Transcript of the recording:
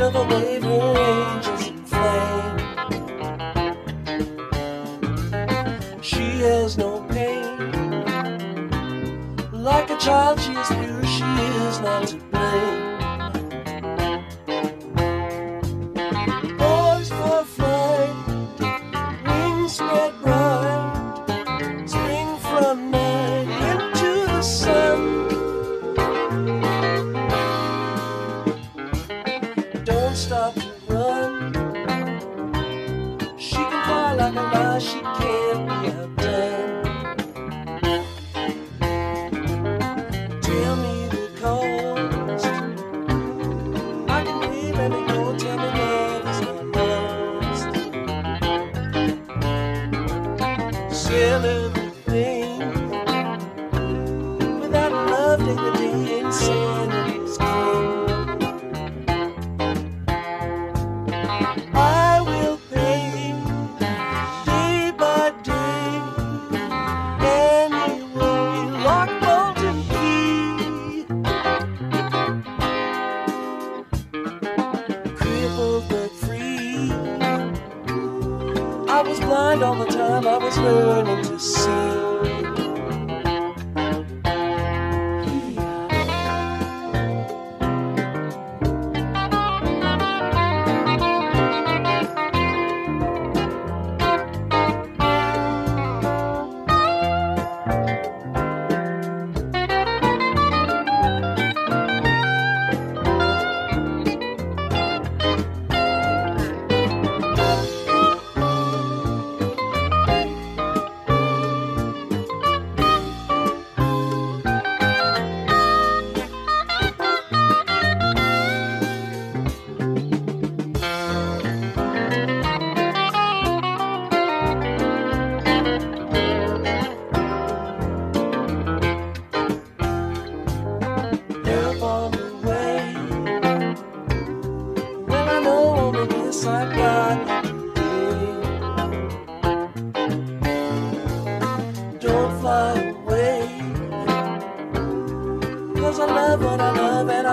of a wave, her angels in flame. She has no pain. Like a child, she is pure, she is not to stop to run. She can fly like a lie, she can't be outdone. Tell me the cost. I can leave and go. Tell me love is not lost. Sell everything without love, day to day all the time, I was learning to see. Don't fly away. Cause I love what I love and I